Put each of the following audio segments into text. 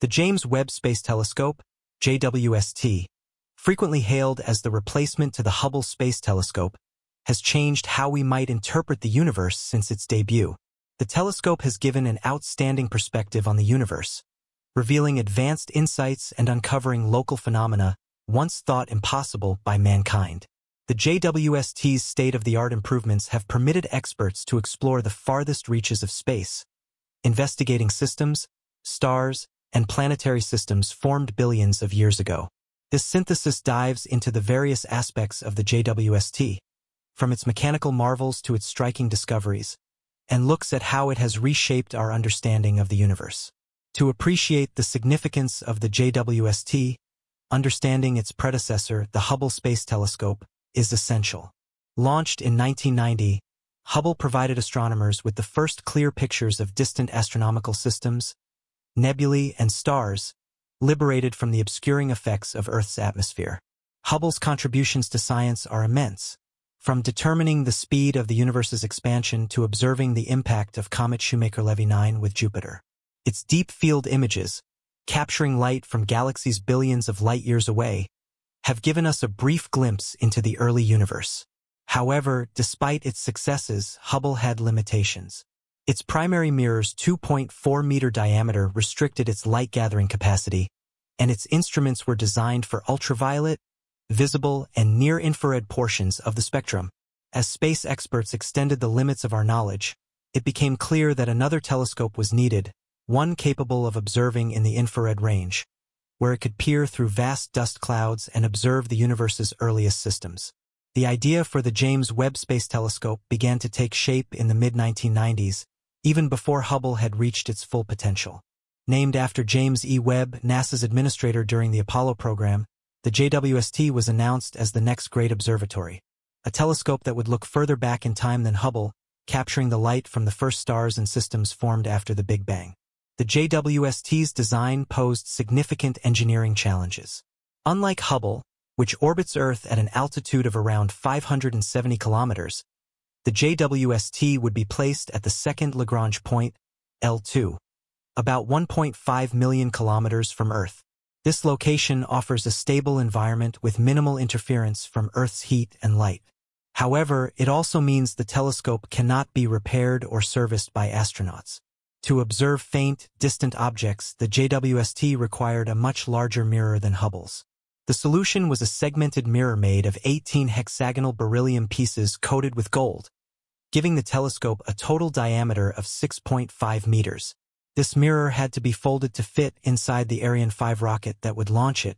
The James Webb Space Telescope, JWST, frequently hailed as the replacement to the Hubble Space Telescope, has changed how we might interpret the universe since its debut. The telescope has given an outstanding perspective on the universe, revealing advanced insights and uncovering local phenomena once thought impossible by mankind. The JWST's state-of-the-art improvements have permitted experts to explore the farthest reaches of space, investigating systems, stars, and planetary systems formed billions of years ago. This synthesis dives into the various aspects of the JWST, from its mechanical marvels to its striking discoveries, and looks at how it has reshaped our understanding of the universe. To appreciate the significance of the JWST, understanding its predecessor, the Hubble Space Telescope, is essential. Launched in 1990, Hubble provided astronomers with the first clear pictures of distant astronomical systems, nebulae, and stars, liberated from the obscuring effects of Earth's atmosphere. Hubble's contributions to science are immense, from determining the speed of the universe's expansion to observing the impact of Comet Shoemaker-Levy 9 with Jupiter. Its deep field images, capturing light from galaxies billions of light-years away, have given us a brief glimpse into the early universe. However, despite its successes, Hubble had limitations. Its primary mirror's 2.4-meter diameter restricted its light-gathering capacity, and its instruments were designed for ultraviolet, visible, and near-infrared portions of the spectrum. As space experts extended the limits of our knowledge, it became clear that another telescope was needed, one capable of observing in the infrared range, where it could peer through vast dust clouds and observe the universe's earliest systems. The idea for the James Webb Space Telescope began to take shape in the mid-1990s, even before Hubble had reached its full potential. Named after James E. Webb, NASA's administrator during the Apollo program, the JWST was announced as the next great observatory, a telescope that would look further back in time than Hubble, capturing the light from the first stars and systems formed after the Big Bang the JWST's design posed significant engineering challenges. Unlike Hubble, which orbits Earth at an altitude of around 570 kilometers, the JWST would be placed at the second Lagrange point, L2, about 1.5 million kilometers from Earth. This location offers a stable environment with minimal interference from Earth's heat and light. However, it also means the telescope cannot be repaired or serviced by astronauts. To observe faint, distant objects, the JWST required a much larger mirror than Hubble's. The solution was a segmented mirror made of 18 hexagonal beryllium pieces coated with gold, giving the telescope a total diameter of 6.5 meters. This mirror had to be folded to fit inside the Ariane 5 rocket that would launch it,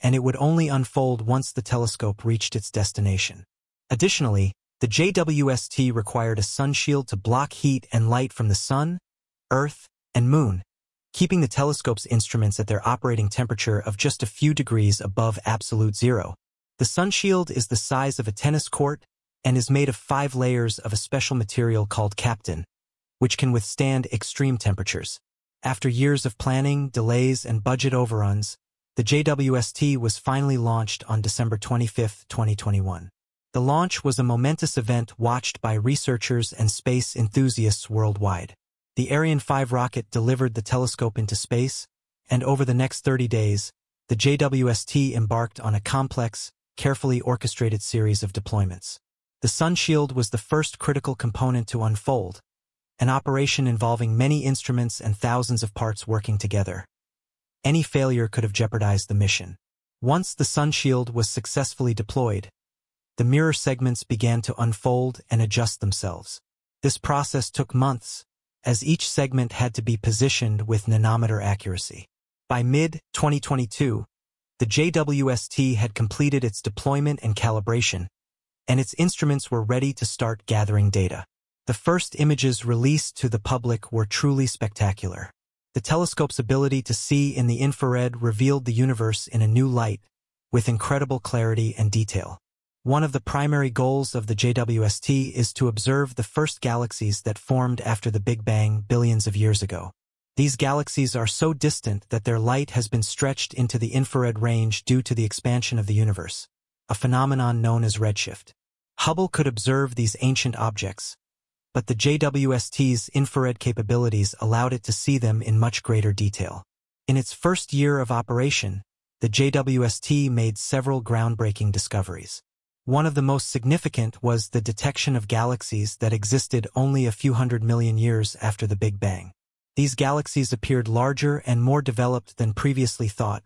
and it would only unfold once the telescope reached its destination. Additionally, the JWST required a sunshield to block heat and light from the sun, Earth, and Moon, keeping the telescope's instruments at their operating temperature of just a few degrees above absolute zero. The sunshield is the size of a tennis court and is made of five layers of a special material called Kapton, which can withstand extreme temperatures. After years of planning, delays, and budget overruns, the JWST was finally launched on December 25, 2021. The launch was a momentous event watched by researchers and space enthusiasts worldwide. The Ariane 5 rocket delivered the telescope into space, and over the next 30 days, the JWST embarked on a complex, carefully orchestrated series of deployments. The Sunshield was the first critical component to unfold, an operation involving many instruments and thousands of parts working together. Any failure could have jeopardized the mission. Once the Sunshield was successfully deployed, the mirror segments began to unfold and adjust themselves. This process took months, as each segment had to be positioned with nanometer accuracy. By mid-2022, the JWST had completed its deployment and calibration, and its instruments were ready to start gathering data. The first images released to the public were truly spectacular. The telescope's ability to see in the infrared revealed the universe in a new light, with incredible clarity and detail. One of the primary goals of the JWST is to observe the first galaxies that formed after the Big Bang billions of years ago. These galaxies are so distant that their light has been stretched into the infrared range due to the expansion of the universe, a phenomenon known as redshift. Hubble could observe these ancient objects, but the JWST's infrared capabilities allowed it to see them in much greater detail. In its first year of operation, the JWST made several groundbreaking discoveries. One of the most significant was the detection of galaxies that existed only a few hundred million years after the Big Bang. These galaxies appeared larger and more developed than previously thought,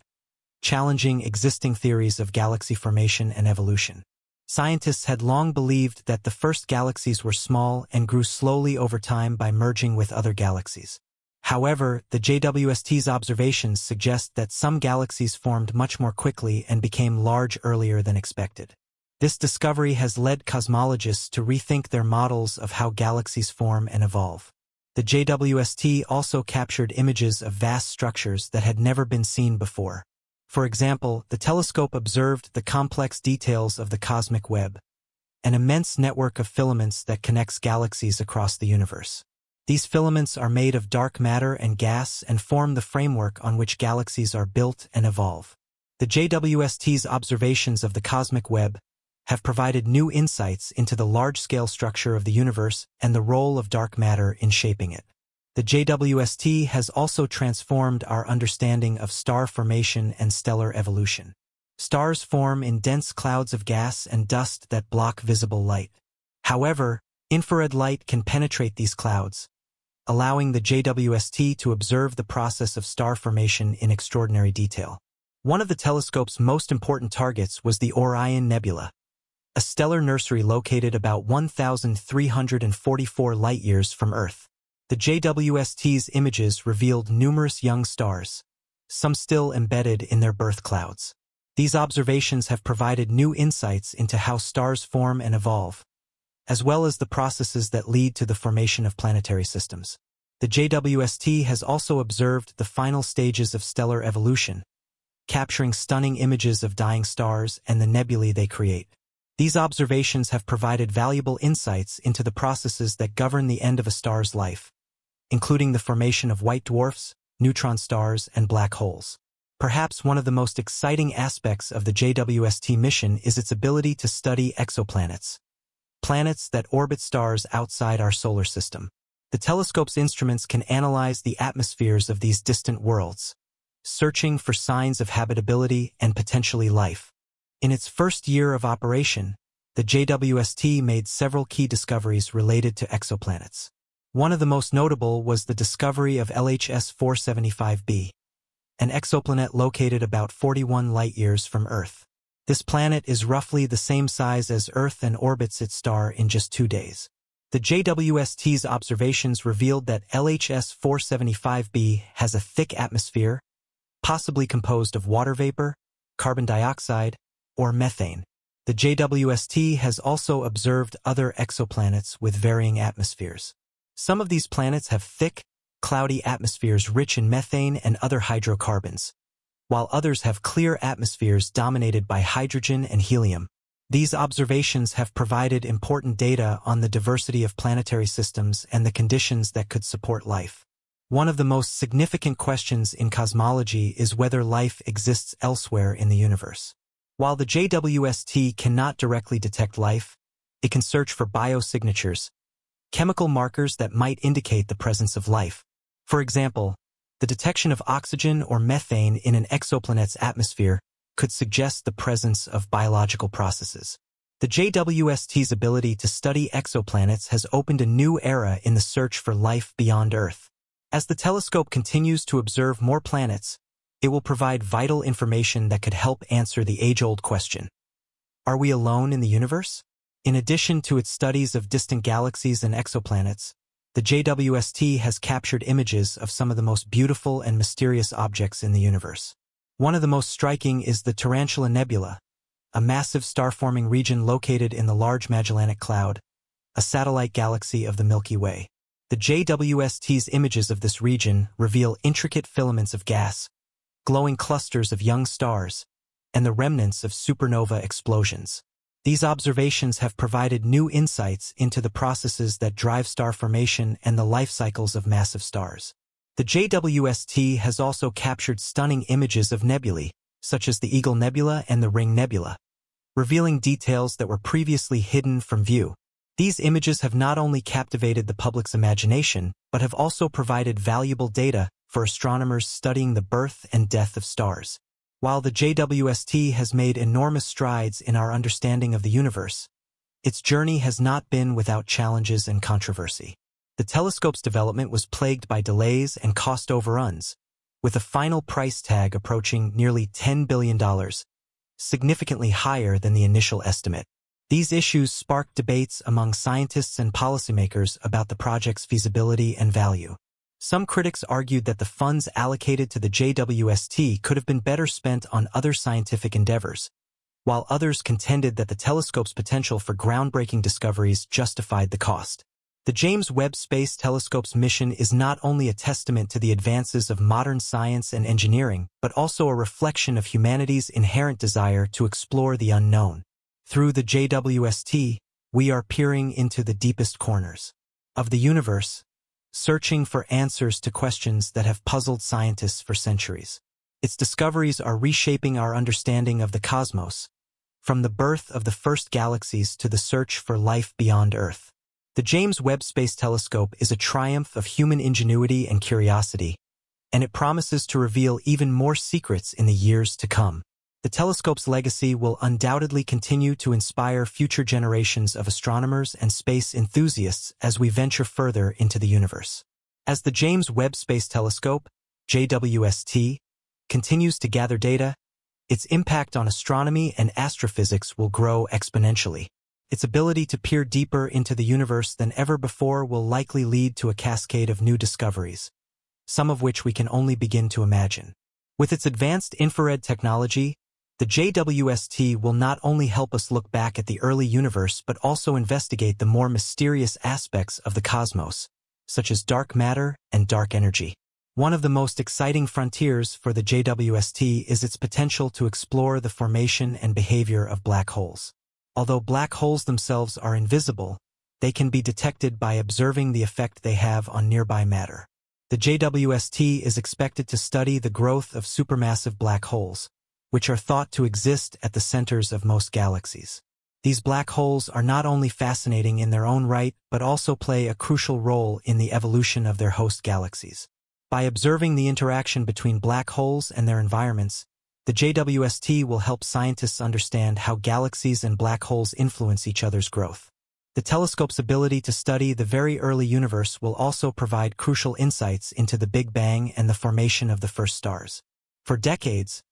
challenging existing theories of galaxy formation and evolution. Scientists had long believed that the first galaxies were small and grew slowly over time by merging with other galaxies. However, the JWST's observations suggest that some galaxies formed much more quickly and became large earlier than expected. This discovery has led cosmologists to rethink their models of how galaxies form and evolve. The JWST also captured images of vast structures that had never been seen before. For example, the telescope observed the complex details of the cosmic web, an immense network of filaments that connects galaxies across the universe. These filaments are made of dark matter and gas and form the framework on which galaxies are built and evolve. The JWST's observations of the cosmic web have provided new insights into the large-scale structure of the universe and the role of dark matter in shaping it. The JWST has also transformed our understanding of star formation and stellar evolution. Stars form in dense clouds of gas and dust that block visible light. However, infrared light can penetrate these clouds, allowing the JWST to observe the process of star formation in extraordinary detail. One of the telescope's most important targets was the Orion Nebula, a stellar nursery located about 1,344 light-years from Earth. The JWST's images revealed numerous young stars, some still embedded in their birth clouds. These observations have provided new insights into how stars form and evolve, as well as the processes that lead to the formation of planetary systems. The JWST has also observed the final stages of stellar evolution, capturing stunning images of dying stars and the nebulae they create. These observations have provided valuable insights into the processes that govern the end of a star's life, including the formation of white dwarfs, neutron stars, and black holes. Perhaps one of the most exciting aspects of the JWST mission is its ability to study exoplanets, planets that orbit stars outside our solar system. The telescope's instruments can analyze the atmospheres of these distant worlds, searching for signs of habitability and potentially life. In its first year of operation, the JWST made several key discoveries related to exoplanets. One of the most notable was the discovery of LHS 475b, an exoplanet located about 41 light-years from Earth. This planet is roughly the same size as Earth and orbits its star in just two days. The JWST's observations revealed that LHS 475b has a thick atmosphere, possibly composed of water vapor, carbon dioxide, or methane. The JWST has also observed other exoplanets with varying atmospheres. Some of these planets have thick, cloudy atmospheres rich in methane and other hydrocarbons, while others have clear atmospheres dominated by hydrogen and helium. These observations have provided important data on the diversity of planetary systems and the conditions that could support life. One of the most significant questions in cosmology is whether life exists elsewhere in the universe. While the JWST cannot directly detect life, it can search for biosignatures, chemical markers that might indicate the presence of life. For example, the detection of oxygen or methane in an exoplanet's atmosphere could suggest the presence of biological processes. The JWST's ability to study exoplanets has opened a new era in the search for life beyond Earth. As the telescope continues to observe more planets, it will provide vital information that could help answer the age-old question. Are we alone in the universe? In addition to its studies of distant galaxies and exoplanets, the JWST has captured images of some of the most beautiful and mysterious objects in the universe. One of the most striking is the Tarantula Nebula, a massive star-forming region located in the Large Magellanic Cloud, a satellite galaxy of the Milky Way. The JWST's images of this region reveal intricate filaments of gas, glowing clusters of young stars, and the remnants of supernova explosions. These observations have provided new insights into the processes that drive star formation and the life cycles of massive stars. The JWST has also captured stunning images of nebulae, such as the Eagle Nebula and the Ring Nebula, revealing details that were previously hidden from view. These images have not only captivated the public's imagination, but have also provided valuable data for astronomers studying the birth and death of stars. While the JWST has made enormous strides in our understanding of the universe, its journey has not been without challenges and controversy. The telescope's development was plagued by delays and cost overruns, with a final price tag approaching nearly $10 billion, significantly higher than the initial estimate. These issues sparked debates among scientists and policymakers about the project's feasibility and value. Some critics argued that the funds allocated to the JWST could have been better spent on other scientific endeavors, while others contended that the telescope's potential for groundbreaking discoveries justified the cost. The James Webb Space Telescope's mission is not only a testament to the advances of modern science and engineering, but also a reflection of humanity's inherent desire to explore the unknown. Through the JWST, we are peering into the deepest corners of the universe, searching for answers to questions that have puzzled scientists for centuries. Its discoveries are reshaping our understanding of the cosmos, from the birth of the first galaxies to the search for life beyond Earth. The James Webb Space Telescope is a triumph of human ingenuity and curiosity, and it promises to reveal even more secrets in the years to come. The telescope's legacy will undoubtedly continue to inspire future generations of astronomers and space enthusiasts as we venture further into the universe. As the James Webb Space Telescope, JWST, continues to gather data, its impact on astronomy and astrophysics will grow exponentially. Its ability to peer deeper into the universe than ever before will likely lead to a cascade of new discoveries, some of which we can only begin to imagine. With its advanced infrared technology, the JWST will not only help us look back at the early universe but also investigate the more mysterious aspects of the cosmos, such as dark matter and dark energy. One of the most exciting frontiers for the JWST is its potential to explore the formation and behavior of black holes. Although black holes themselves are invisible, they can be detected by observing the effect they have on nearby matter. The JWST is expected to study the growth of supermassive black holes, which are thought to exist at the centers of most galaxies. These black holes are not only fascinating in their own right, but also play a crucial role in the evolution of their host galaxies. By observing the interaction between black holes and their environments, the JWST will help scientists understand how galaxies and black holes influence each other's growth. The telescope's ability to study the very early universe will also provide crucial insights into the Big Bang and the formation of the first stars. For decades,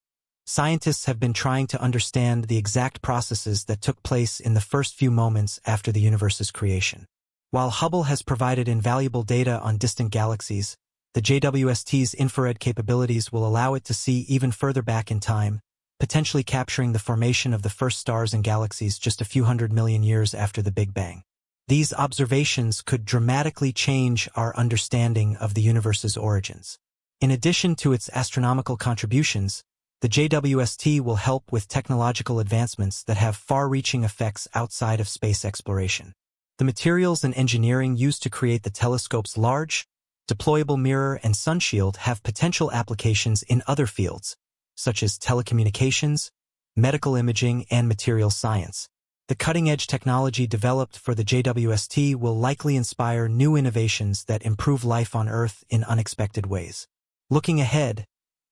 scientists have been trying to understand the exact processes that took place in the first few moments after the universe's creation. While Hubble has provided invaluable data on distant galaxies, the JWST's infrared capabilities will allow it to see even further back in time, potentially capturing the formation of the first stars and galaxies just a few hundred million years after the Big Bang. These observations could dramatically change our understanding of the universe's origins. In addition to its astronomical contributions, the JWST will help with technological advancements that have far-reaching effects outside of space exploration. The materials and engineering used to create the telescope's large, deployable mirror, and sunshield have potential applications in other fields, such as telecommunications, medical imaging, and material science. The cutting-edge technology developed for the JWST will likely inspire new innovations that improve life on Earth in unexpected ways. Looking ahead,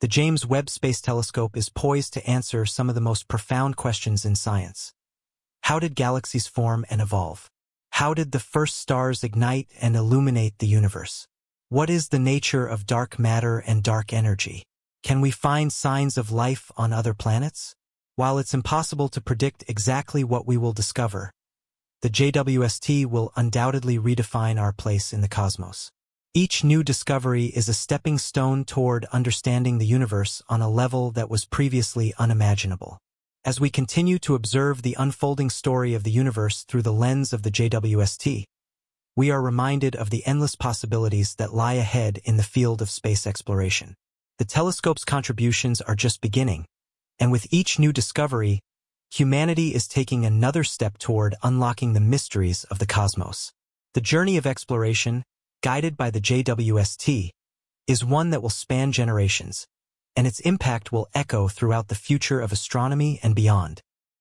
the James Webb Space Telescope is poised to answer some of the most profound questions in science. How did galaxies form and evolve? How did the first stars ignite and illuminate the universe? What is the nature of dark matter and dark energy? Can we find signs of life on other planets? While it's impossible to predict exactly what we will discover, the JWST will undoubtedly redefine our place in the cosmos. Each new discovery is a stepping stone toward understanding the universe on a level that was previously unimaginable. As we continue to observe the unfolding story of the universe through the lens of the JWST, we are reminded of the endless possibilities that lie ahead in the field of space exploration. The telescope's contributions are just beginning, and with each new discovery, humanity is taking another step toward unlocking the mysteries of the cosmos. The journey of exploration, guided by the JWST, is one that will span generations, and its impact will echo throughout the future of astronomy and beyond.